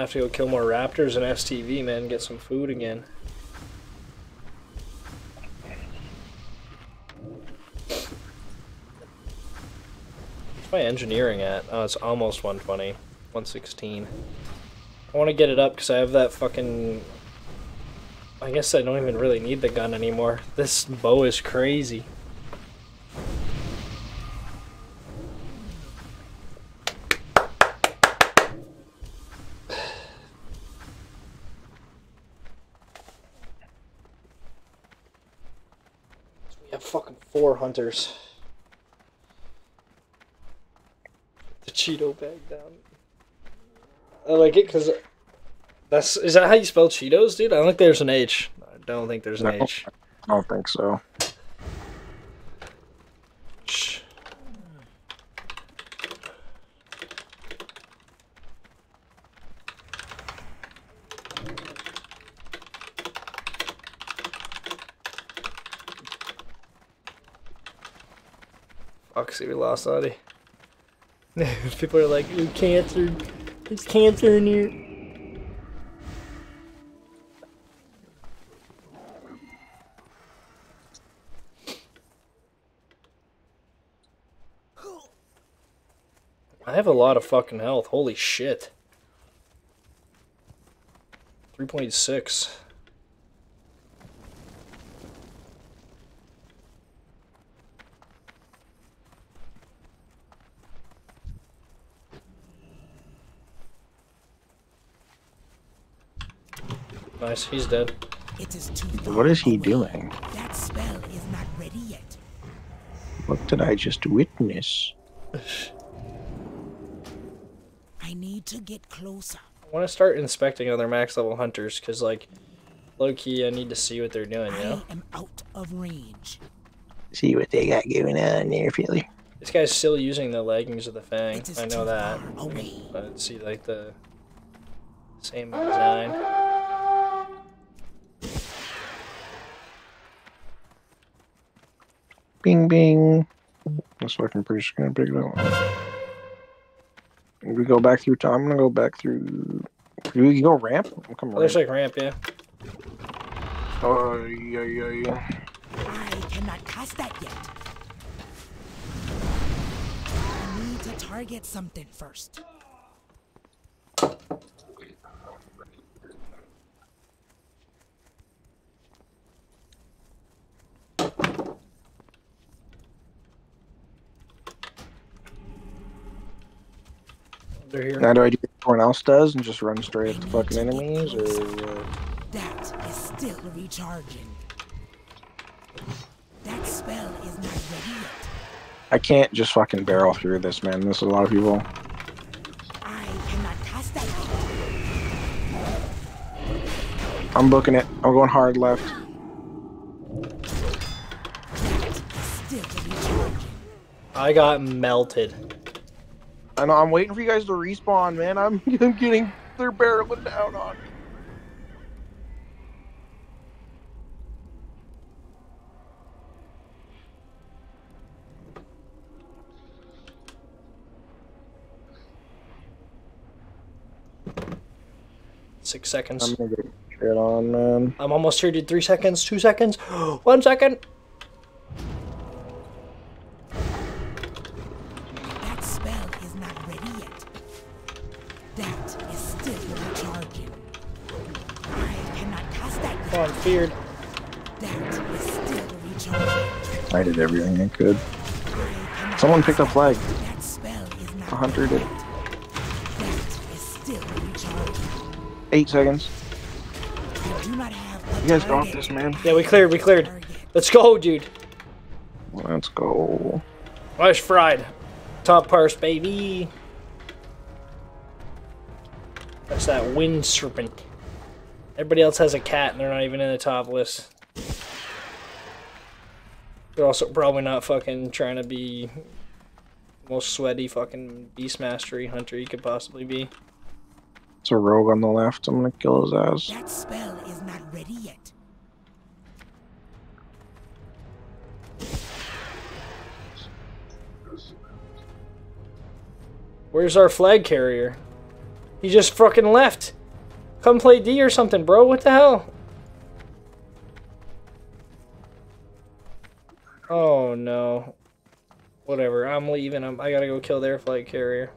have to go kill more raptors and STV, man. Get some food again. What's my engineering at? Oh, it's almost 120. 116. I want to get it up because I have that fucking... I guess I don't even really need the gun anymore. This bow is crazy. We have fucking four hunters. The Cheeto bag down. I like it because that's is that how you spell Cheetos, dude? I don't think there's an H. I don't think there's an No. H. I don't think so. See, we lost Audie. <laughs> People are like, ooh, cancer. There's cancer in here. I have a lot of fucking health. Holy shit. 3.6. Nice, he's dead. It is too What is he doing? That spell is not ready yet. What did I just witness? I need to get closer. I want to start inspecting other max level hunters because, like, low key, I need to see what they're doing, you know? I am out of range. See what they got going on there, Philly. This guy's still using the leggings of the Fang. I know that. far. But see, like, the same design. Bing bing. This fucking pretty just gonna pick it up. We go back through. Time, I'm gonna go back through. Do we go ramp? I'm coming. on. there's like ramp, yeah. Oh yeah yeah yeah. I cannot cast that yet. I need to target something first. They're here. Now do I do what everyone else does and just run straight at the fucking enemies, or what? That is still recharging. That spell is not ready yet. I can't just fucking barrel through this, man. There's a lot of people. I cannot cast that. I'm booking it. I'm going hard left. That is still recharging. I got melted. I know. I'm waiting for you guys to respawn, man. I'm, <laughs> I'm getting. They're barreling down on me. Six seconds. I'm gonna get shit on, man. I'm almost here, dude. Three seconds, two seconds, <gasps> one second. Feared. That is still recharging. I did everything I could. Someone picked up flag. That spell is not A hunter did. That is still recharging. Eight seconds. I do not have a You guys got target. this, man. Yeah, we cleared, we cleared. Let's go, dude. Let's go. Rush fried. Top parse, baby. That's that wind serpent. Everybody else has a cat and they're not even in the top list. They're also probably not fucking trying to be most sweaty fucking beast mastery hunter you could possibly be. It's a rogue on the left. I'm gonna kill his ass. That spell is not ready yet. Where's our flag carrier? He just fucking left. Come play D or something, bro. What the hell? Oh no. Whatever. I'm leaving. I'm, I gotta go kill their flag carrier.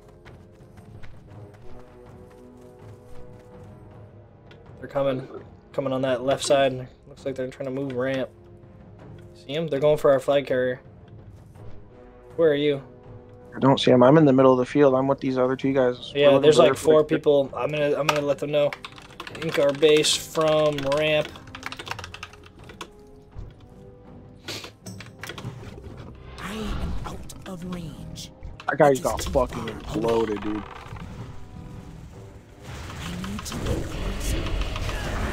They're coming. Coming on that left side. Looks like they're trying to move ramp. See them? They're going for our flag carrier. Where are you? I don't see him. I'm in the middle of the field. I'm with these other two guys. Yeah, there's like four people. I'm gonna I'm gonna let them know. Ink our base from ramp. I am out of range. That guy's got fucking exploded, dude. I need to get closer.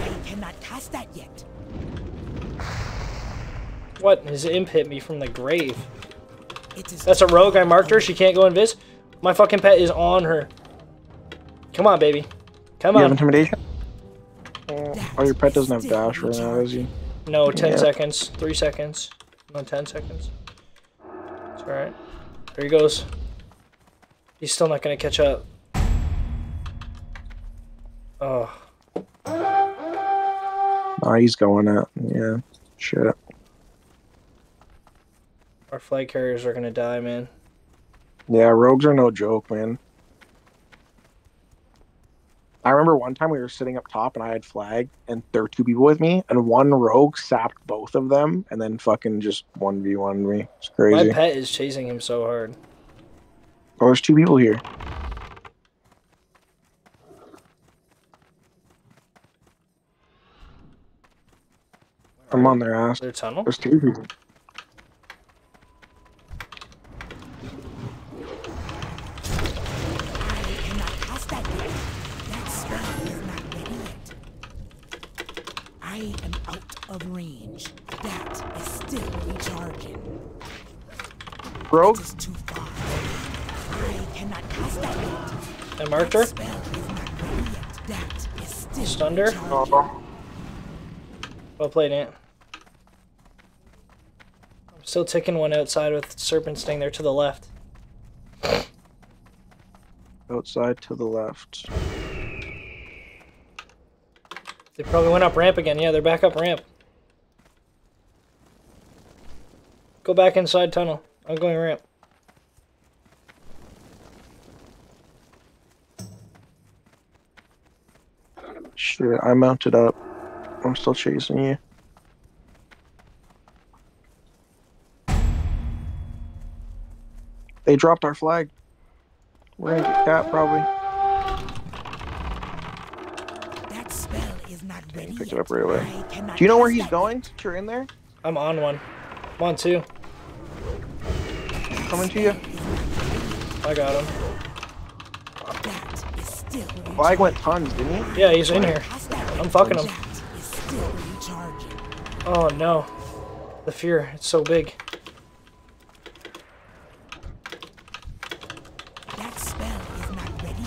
I cannot cast that yet. What? His imp hit me from the grave. It is That's a rogue. I marked her. She can't go invis. My fucking pet is on her. Come on, baby. Come on. You have intimidation? That Oh, your pet doesn't have dash right now, does he? No, 10 Yeah. seconds. 3 seconds. No, 10 seconds. It's alright. There he goes. He's still not gonna catch up. Oh. Oh, he's going at. Yeah. Shit. Our flag carriers are gonna die, man. Yeah, rogues are no joke, man. I remember one time we were sitting up top and I had flag and there were two people with me and one rogue sapped both of them and then fucking just 1v1 me. It's crazy. My pet is chasing him so hard. Oh, there's two people here. I'm on their ass. Their tunnel? There's two people. Yet. That is still Stunned her? Oh, uh-huh. Well played, Ant. I'm still ticking one outside with Serpent Sting there to the left. outside to the left. They probably went up ramp again. Yeah, they're back up ramp. Go back inside tunnel. I'm going ramp. Shit, I mounted up. I'm still chasing you. They dropped our flag. We're gonna get cat probably. That spell is not ready pick it up right away. Do you know where he's going? You're in there? I'm on one. I'm on two. Coming to you. I got him. yet. That is still Flag went tons, didn't he? Yeah, he's in here. I'm fucking him. That is still recharging. Oh no. The fear. It's so big. That spell is not ready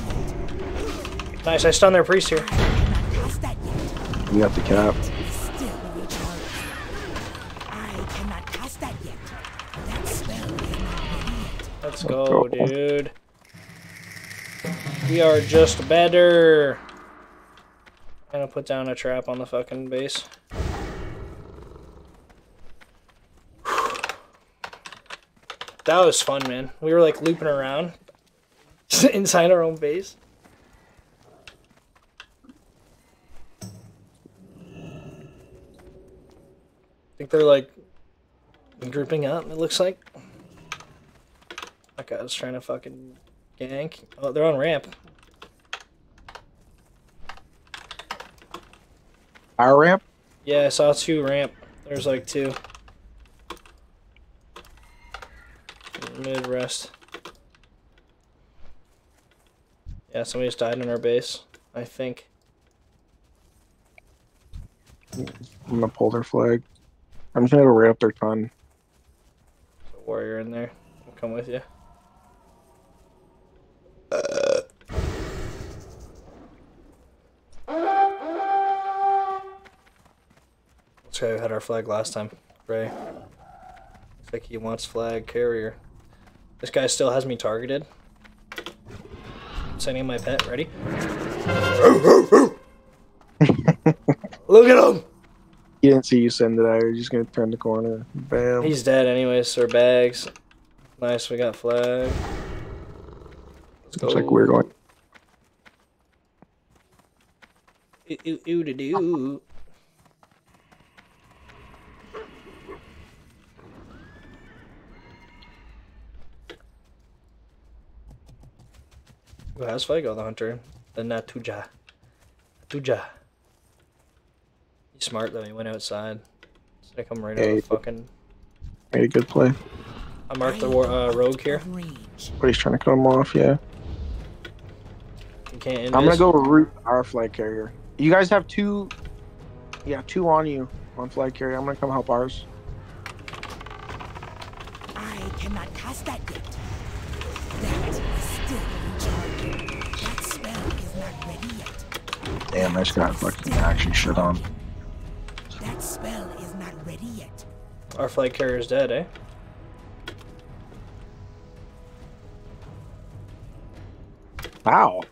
yet. Nice. I stunned their priest here. I cannot cast that yet. You got the cap. Go, dude. We are just better. I'm gonna put down a trap on the fucking base. That was fun, man. We were like looping around <laughs> inside our own base. I think they're like grouping up, it looks like. That guy's trying to fucking gank. Oh, they're on ramp. Our ramp? Yeah, I saw two ramp. There's like two. Mid rest. Yeah, somebody just died in our base. I think. I'm gonna pull their flag. I'm just gonna go right up their ton. There's a warrior in there. I'll come with you. This guy who had our flag last time. Ray. Looks like he wants flag carrier. This guy still has me targeted. Sending my pet. Ready? <laughs> Look at him! He didn't see you send it out. You're just gonna turn the corner. Bam. He's dead anyways, sir. Bags. Nice, we got flag. Let's Looks like we're going. Ooh, ooh, ooh, doo. Has Fuego, the hunter? The Natuja. Natuja. He's smart though, he went outside. So I come right Yeah, over he- fucking. Made a good play. I marked the war, uh, rogue here. Range. But he's trying to cut him off, yeah. You can't. I'm gonna invis. go root our flag carrier. You guys have two. Yeah, two on you on flag carrier. I'm gonna come help ours. I cannot cast that yet. That Damn, I just got fucking action shit on. That spell is not ready yet. Our flag carrier is dead, eh? Wow.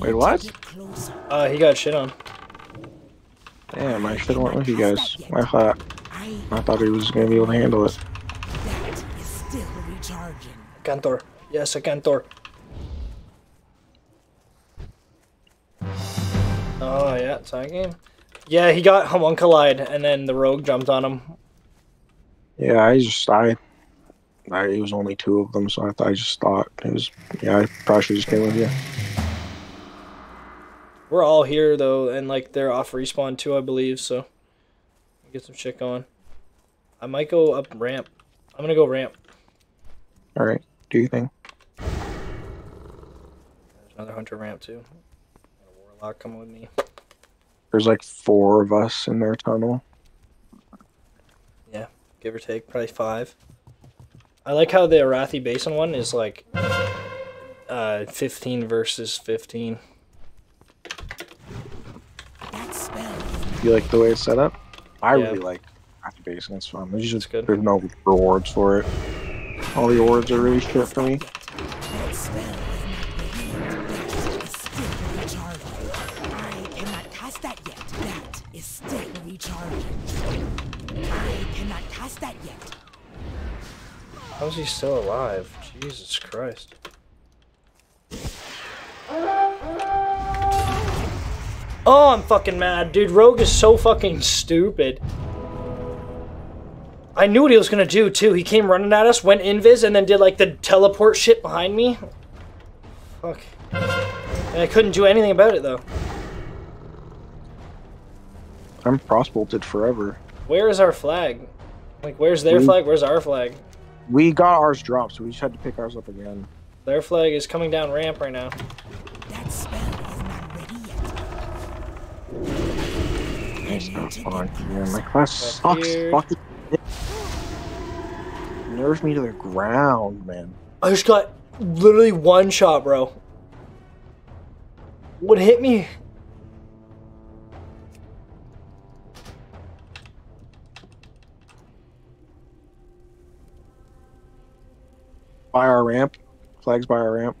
Wait, what? to get closer. Uh, he got shit on. Damn, I should have went with you guys. I thought I I thought he was gonna be able to handle it. that is still recharging. Cantor. Yes, a Cantor. Yeah, tie game. Yeah, he got homunculide, and then the rogue jumped on him. Yeah, I just I, I it was only two of them, so I thought I just thought it was. Yeah, I probably should just came with you. We're all here, though, and, like, they're off respawn, too, I believe, so... Get some shit going. I might go up ramp. I'm gonna go ramp. All right, do you think? There's another hunter ramp, too. Got a warlock coming with me. There's like four of us in their tunnel. Yeah, give or take, probably five. I like how the Arathi Basin one is like uh, 15 versus 15. That spell You like the way it's set up? I Yeah. really like activation. It's fun. There's just good. there's no rewards for it. All the rewards are really shit for me. Cannot cast that yet. How's he still alive? Jesus Christ. Oh, I'm fucking mad. Dude, Rogue is so fucking stupid. I knew what he was gonna do, too. He came running at us, went invis, and then did, like, the teleport shit behind me. Fuck. And I couldn't do anything about it, though. I'm cross bolted forever. Where is our flag? Like, where's their We- flag? Where's our flag? We got ours dropped, so we just had to pick ours up again. Their flag is coming down ramp right now. That spell is not ready yet. It's not fun, get My class sucks. here. Fucking nerve me to the ground, man. I just got literally one shot, bro. What hit me? By our ramp, flags by our ramp.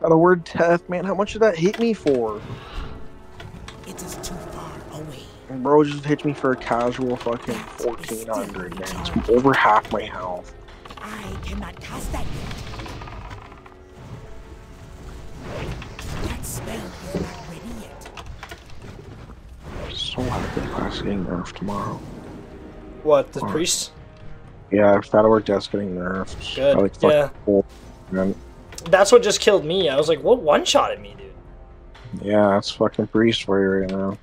Got a word death, man. How much did that hit me for? Bro just hit me for a casual fucking 1400, man. It's over half my health. I cannot cast that yet. That spell is not ready yet. So happy class getting nerfed tomorrow. What, the Alright. priest? Yeah, Shadow Word: Death's getting nerfed. Good, I like yeah. four, man. That's what just killed me. I was like, what one shot at me, dude? Yeah, that's fucking priest for you right now.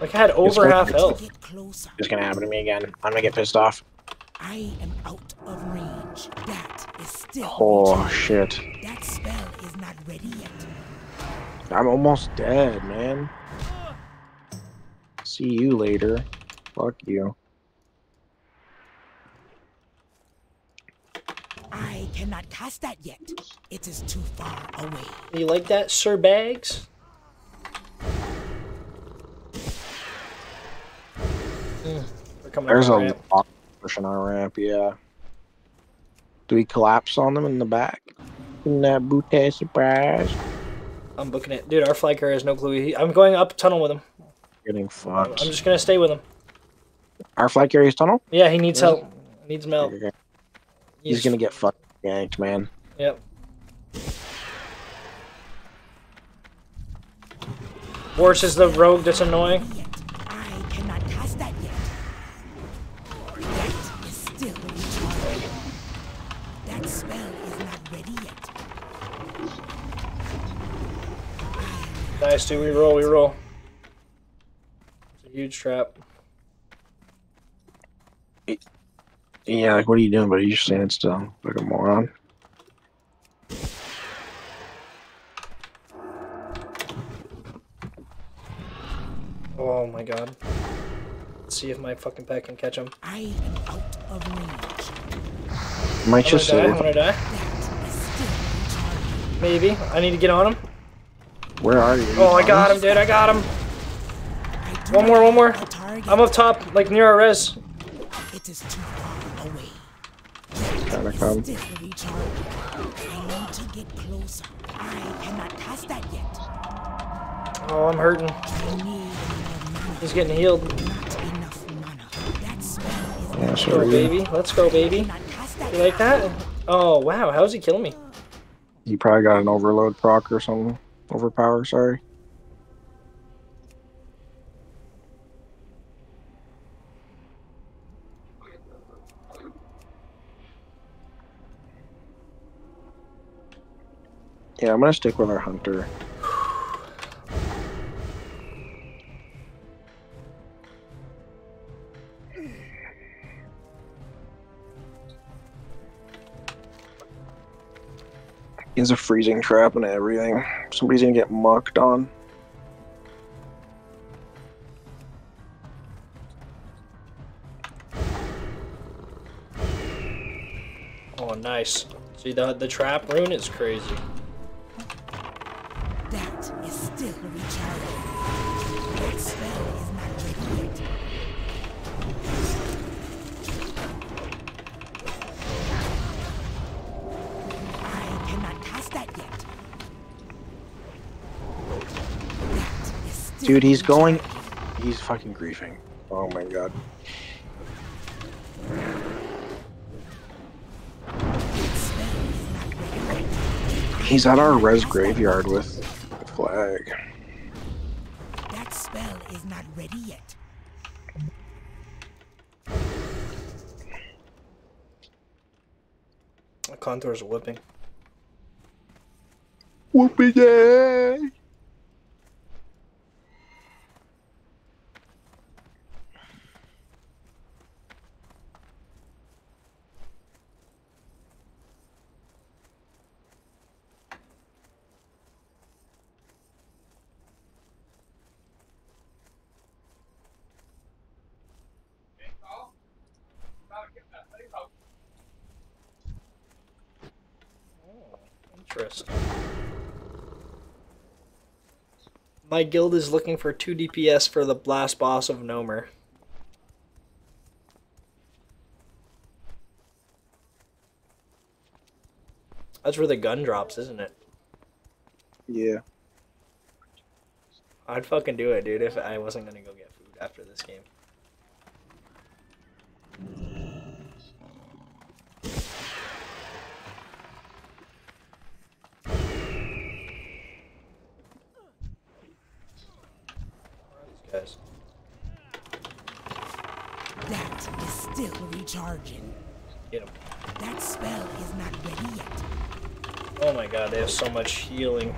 Like I had over good. half health. It's gonna happen to me again. I'm gonna get pissed off. I am out of range. That is still Oh recharging. shit. That spell is not ready yet. I'm almost dead, man. See you later. Fuck you. I cannot cast that yet. It is too far away. You like that, Sir Bags? Up There's a ramp. lot pushing our ramp, yeah. Do we collapse on them in the back? In that booty surprise? I'm booking it. Dude, our carrier has no clue. He, I'm going up tunnel with him. Getting fucked. I'm just gonna stay with him. Our flag carrier's tunnel? Yeah, he needs Where's help. Needs some help. Okay. He's gonna get fucked yanked, man. Yep. Worse is the rogue that's annoying. Nice, dude. We roll, we roll. It's a huge trap. Yeah, like what are you doing, buddy? You're standing still, like a moron. Oh my god. Let's see if my fucking pet can catch him. I am out of range. You might I'm just gonna die, I'm gonna die. That is still recharging. Maybe. I need to get on him. Where are you? Oh, I got him, dude. I got him. One more, one more. have a target. I'm up top, like near our res. It is too far away. Kinda come. I need to get closer. I cannot cast that yet. Oh, I'm hurting. I need more mana. He's getting healed. Not enough mana. That spell is Yeah, Let's go, baby. Let's go, baby. not cast that You like that? Oh, wow. How's he killing me? You probably got an overload proc or something. Overpower, sorry. Yeah, I'm gonna stick with our hunter. He has a freezing trap and everything. Somebody's gonna get mucked on. Oh, nice. See, the, the trap rune is crazy. That is still recharging. Dude, he's going. He's fucking griefing. Oh my god. That spell is not ready yet. He's at our res graveyard with the flag. That spell is not ready yet. The contour's whipping. Whoopie day! My guild is looking for 2 DPS for the blast boss of Gnomer. That's where the gun drops, isn't it? Yeah. I'd fucking do it, dude, if I wasn't gonna go get food after this game. Where are these guys? That is still recharging. Get 'em. That spell is not ready yet. Oh my god, they have so much healing.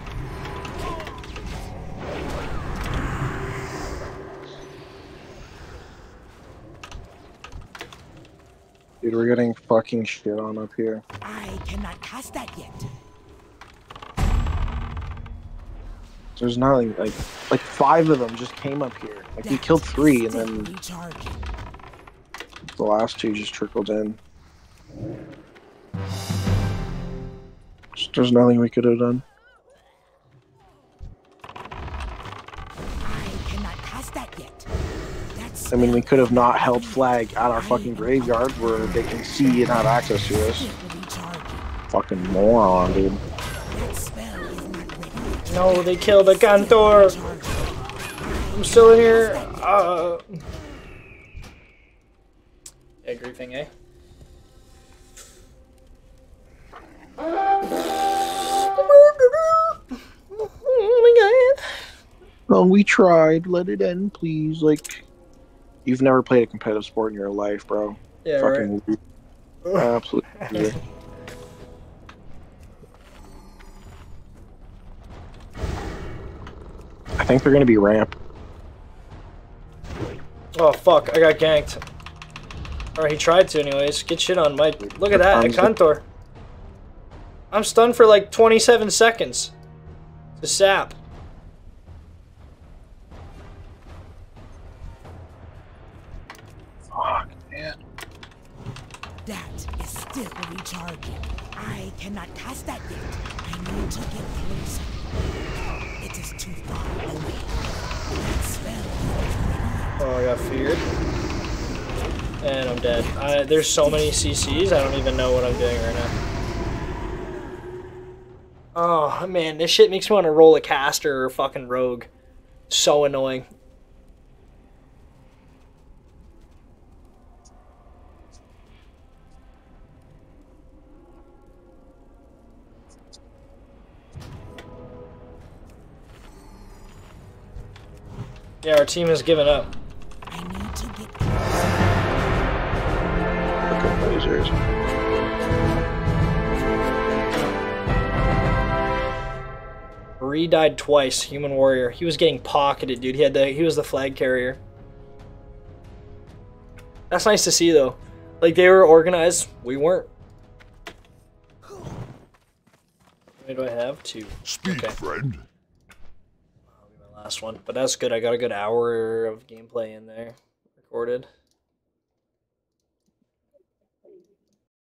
Dude, we're getting fucking shit on up here. I cannot cast that yet. There's nothing like like five of them just came up here. Like we killed three and then recharging. The last two just trickled in. There's nothing we could have done. I cannot cast that yet. That's I mean, we could have not held flag at our fucking graveyard where they can see and have access to us. still recharging. Fucking moron, dude. That spell is not ready yet. No, they killed the Cantor! I'm still in here! Uh everything, eh? <laughs> Oh my god. We tried. Let it end, please. Like, you've never played a competitive sport in your life, bro. Yeah, Fucking right. <laughs> Absolutely. I think they're gonna be ramp. Oh fuck, I got ganked. Or he tried to anyways. Get shit on, Mike. Look at that, a Contour. I'm stunned for like 27 seconds. The sap. Fuck, man. That is still recharging. I cannot cast that yet. I need to get closer. It is too far away. That spell is Oh, I got feared. And I'm dead. I, there's so many CCs, I don't even know what I'm doing right now. Oh, man, this shit makes me want to roll a caster or fucking rogue. So annoying. Yeah, our team has given up. Fucking. Marie died twice. Human warrior. He was getting pocketed, dude. He had the he was the flag carrier. That's nice to see though. Like they were organized. We weren't. How many do I have? Two. Speak, Okay. friend. My last one. But that's good. I got a good hour of gameplay in there recorded.